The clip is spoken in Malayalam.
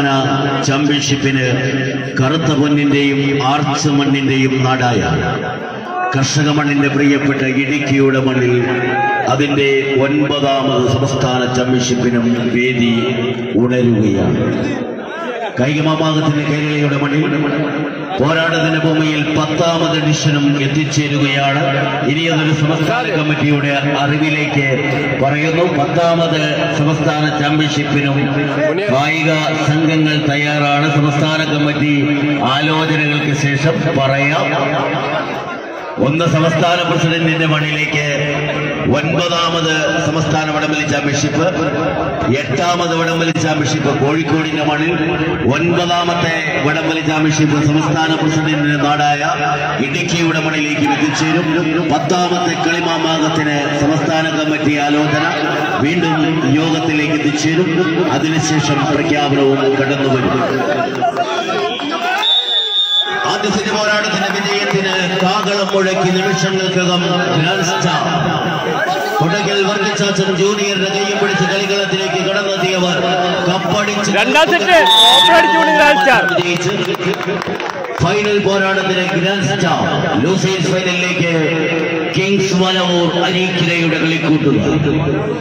സംസ്ഥാന ചാമ്പ്യൻഷിപ്പിന് കറുത്ത പൊന്നിന്റെയും ആർച്ച് മണ്ണിന്റെയും നാടായ കർഷക മണ്ണിന്റെ പ്രിയപ്പെട്ട ഇടുക്കിയുടെ മണ്ണിൽ അതിന്റെ ഒൻപതാമത് സംസ്ഥാന ചാമ്പ്യൻഷിപ്പിനും വേദി ഉണരുകയാണ്. കായികമാഭാഗത്തിന്റെ കേരളയുടെ മണി പോരാട്ടത്തിന്റെ ഭൂമിയിൽ പത്താമത് എഡിഷനും എത്തിച്ചേരുകയാണ്. ഇനി അതൊരു സംസ്ഥാന കമ്മിറ്റിയുടെ അറിവിലേക്ക് പറയുന്നു. പത്താമത് സംസ്ഥാന ചാമ്പ്യൻഷിപ്പിനും കായിക സംഘങ്ങൾ തയ്യാറാണ്. സംസ്ഥാന കമ്മിറ്റി ആലോചനകൾക്ക് ശേഷം പറയാം. ഒന്ന് സംസ്ഥാന പ്രസിഡന്റിന്റെ മണിയിലേക്ക് ഒൻപതാമത് സംസ്ഥാന വടംവലി ചാമ്പ്യൻഷിപ്പ് എട്ടാമത് വടംവലി ചാമ്പ്യൻഷിപ്പ് കോഴിക്കോടിന്റെ മണ്ണിൽ ഒൻപതാമത്തെ വടംവലി ചാമ്പ്യൻഷിപ്പ് സംസ്ഥാന പ്രസിഡന്റിന്റെ നാടായ ഇടുക്കിയുടെ മണ്ണിലേക്ക് എത്തിച്ചേരും. പത്താമത്തെ കളിമാമാകത്തിന് സംസ്ഥാന കമ്മിറ്റി ആലോചന വീണ്ടും യോഗത്തിലേക്ക് എത്തിച്ചേരും. അതിനുശേഷം പ്രഖ്യാപനവും കടന്നുവരും. ആദ്യ സെറ്റ് കാകളം മുഴക്കി നിമിഷങ്ങൾക്കകം ഗ്രാൻഡ് സ്റ്റാർ കൊടകൽ വർഗച്ചാച്ചൻ ജൂനിയറിന്റെ കൈയും പിടിച്ച് കളികളത്തിലേക്ക് കടന്നെത്തിയവർ കപ്പടിച്ച് ഫൈനൽ പോരാട്ടത്തിന് ഗ്രാൻഡ് സ്റ്റാർ ലൂസേഴ്സ് ഫൈനലിലേക്ക് കിങ്സ് വലവൂർ അരീക്കിരയുടെ കളിക്കൂട്ടുക